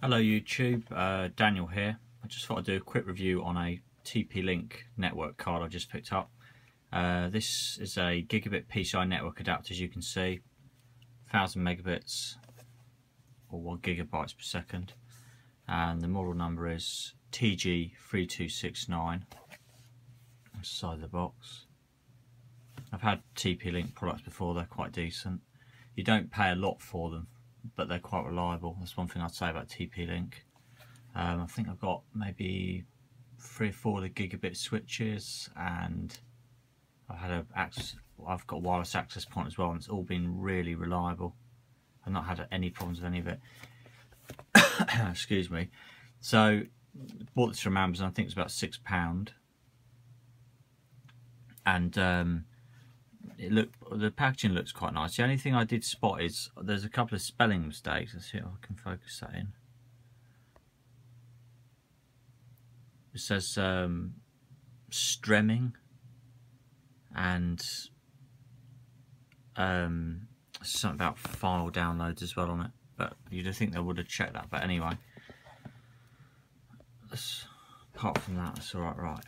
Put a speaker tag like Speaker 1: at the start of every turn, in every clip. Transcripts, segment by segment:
Speaker 1: Hello YouTube, uh, Daniel here. I just thought I'd do a quick review on a TP-Link network card I just picked up. Uh, this is a gigabit PCI network adapter as you can see, 1000 megabits or 1 gigabytes per second and the model number is TG3269 side of the box. I've had TP-Link products before, they're quite decent. You don't pay a lot for them but they're quite reliable. That's one thing I'd say about TP-Link. Um, I think I've got maybe three or four of the gigabit switches, and I've had a access, I've got wireless access point as well, and it's all been really reliable. I've not had any problems with any of it. Excuse me. So bought this from Amazon. I think it's about six pound, and um, it look the packaging looks quite nice. The only thing I did spot is there's a couple of spelling mistakes. Let's see if I can focus that in. It says um, Stremming and um, something about file downloads as well on it. But you'd think they would have checked that. But anyway, apart from that, it's all right. Right.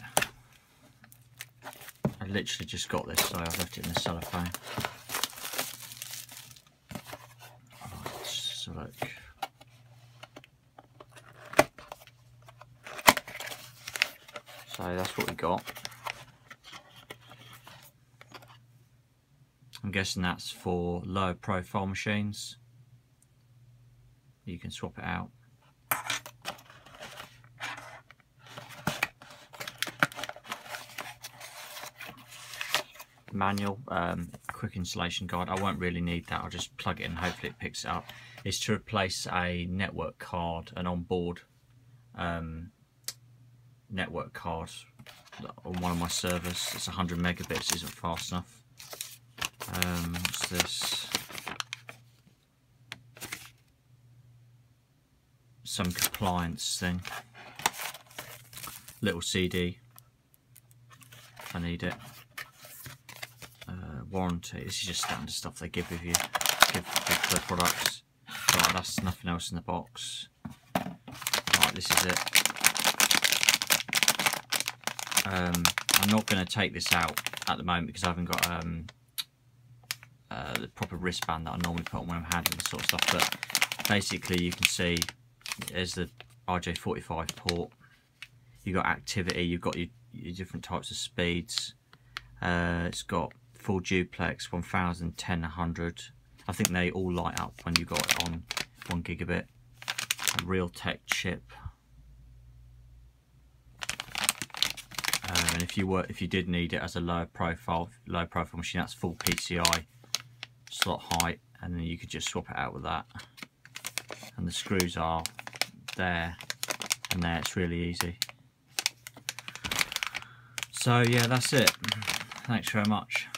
Speaker 1: I literally just got this, so I've left it in the cellophane. So that's what we got. I'm guessing that's for low profile machines. You can swap it out. Manual um, quick installation guide. I won't really need that. I'll just plug it in. Hopefully it picks it up. Is to replace a network card an onboard um, network card on one of my servers. It's 100 megabits isn't fast enough. Um, what's this? Some compliance thing. Little CD I need it warranty. This is just standard stuff they give with you, give, give the products. Right, that's nothing else in the box. Right, this is it. Um, I'm not going to take this out at the moment because I haven't got um, uh, the proper wristband that I normally put on when I'm handling this sort of stuff. But basically, you can see there's the RJ45 port. You've got activity. You've got your, your different types of speeds. Uh, it's got full duplex 1000 10 100 I think they all light up when you got it on one gigabit. A Realtek chip. Um, and if you were if you did need it as a low profile low profile machine that's full PCI slot height and then you could just swap it out with that. And the screws are there and there it's really easy. So yeah that's it. Thanks very much